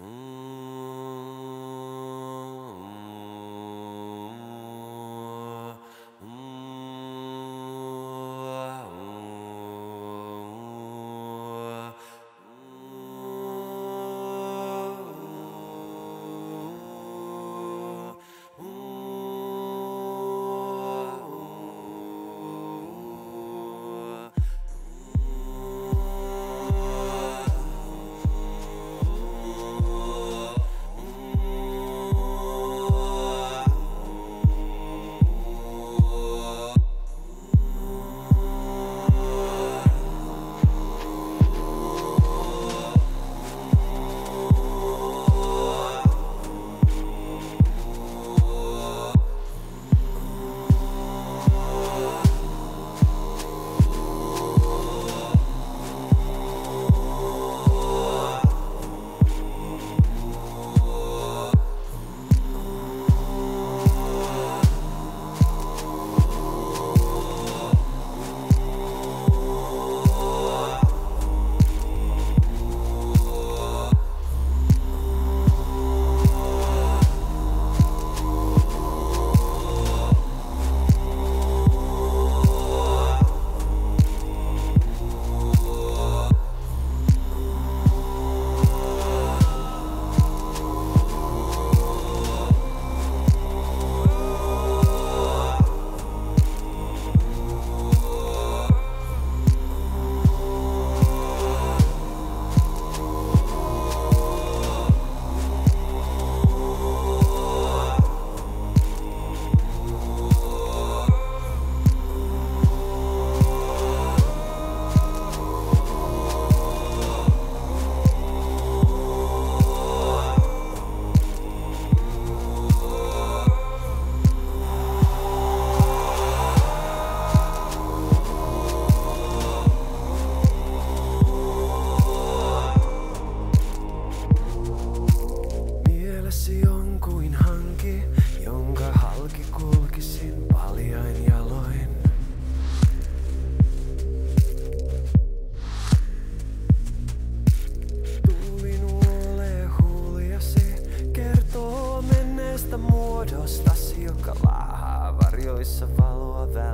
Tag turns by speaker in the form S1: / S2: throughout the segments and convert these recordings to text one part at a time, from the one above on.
S1: Mm. i follow a valley.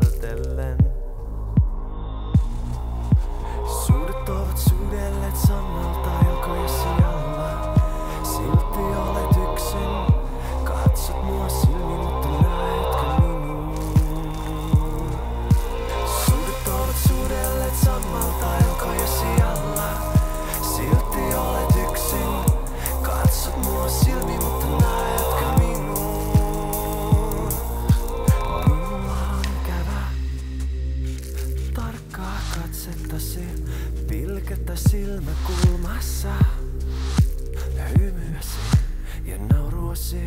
S1: katsettasi, pilkettä silmäkulmassa. Hymyäsi ja nauruasi,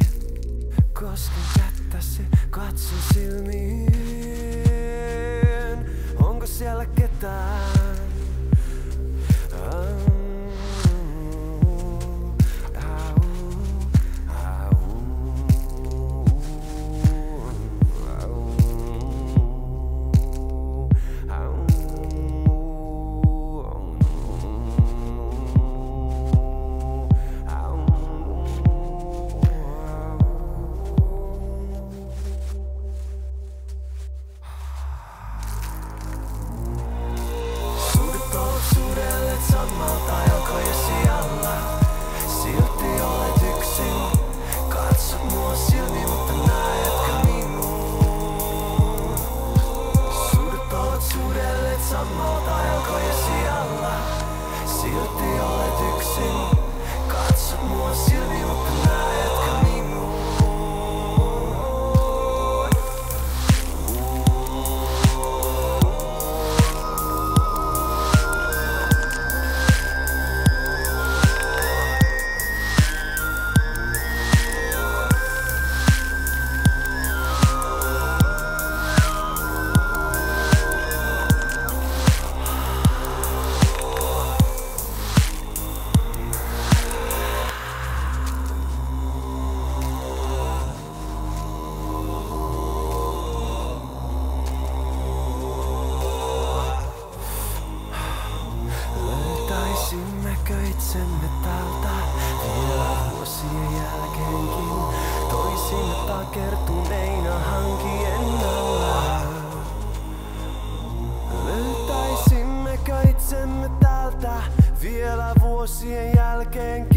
S1: kosken kättäsi, katso silmiin. Takertuneina hankien alla. Löytäisimmekö itsemme täältä vielä vuosien jälkeenkin?